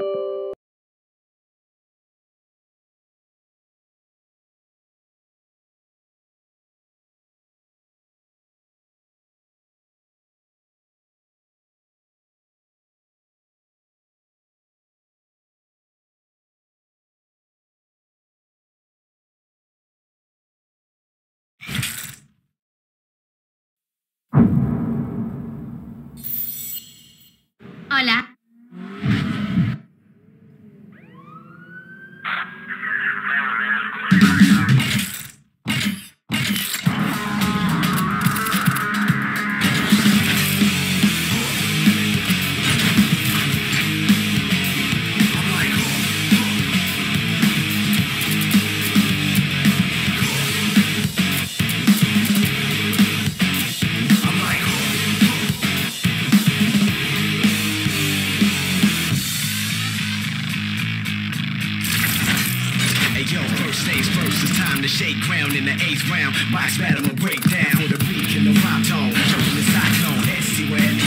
you yo, first things first, it's time to shake ground in the eighth round. Box battle will break down with a beat and the rhyme tone. Jumping the cyclone, head see where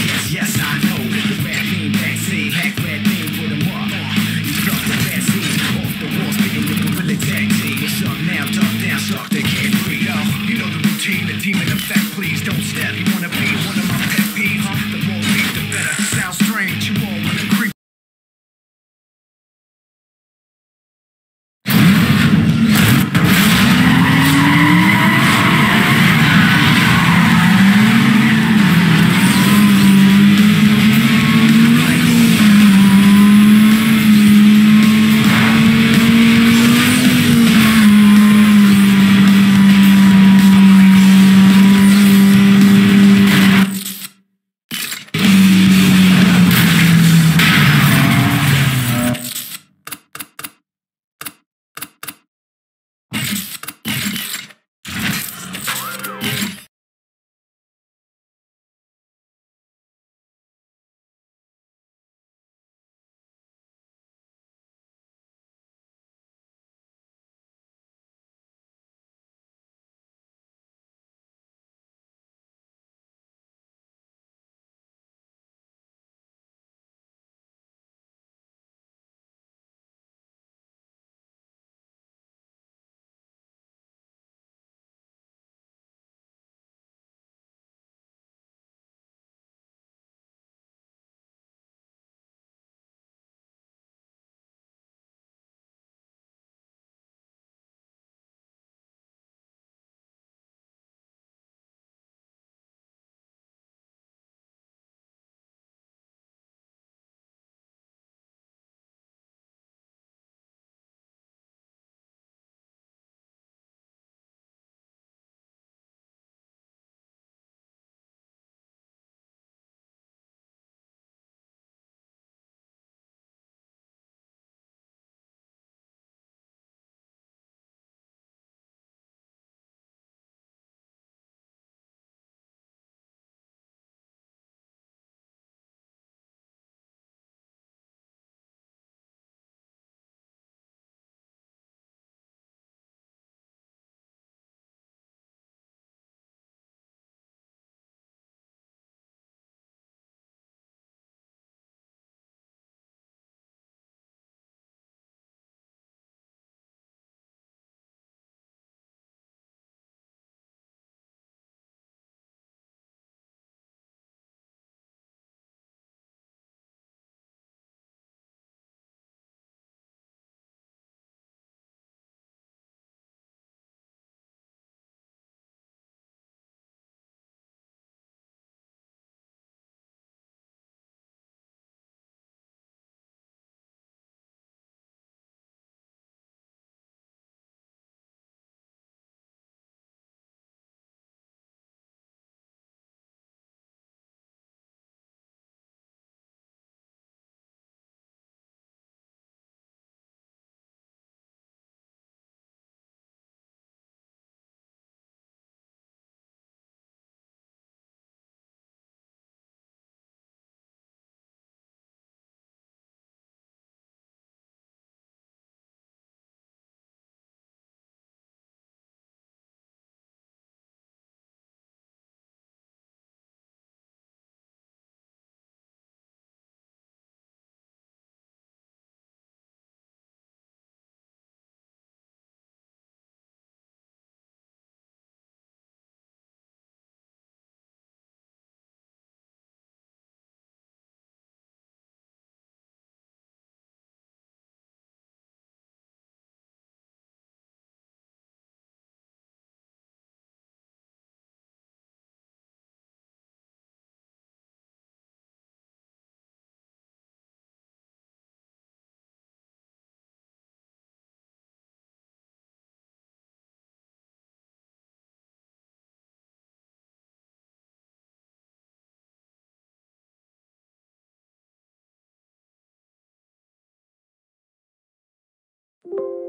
you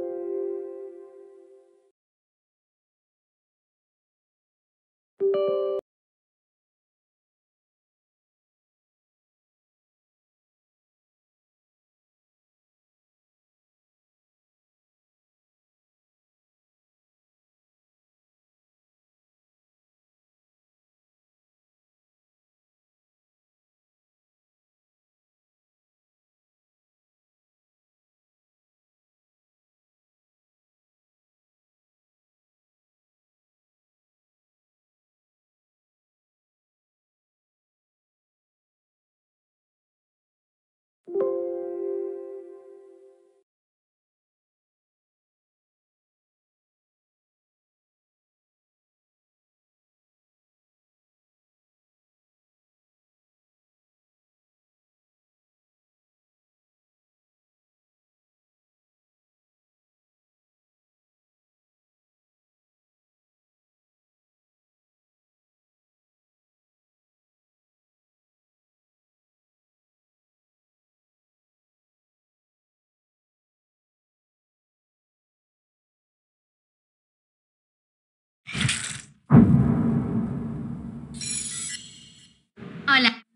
Hola.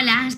Hola.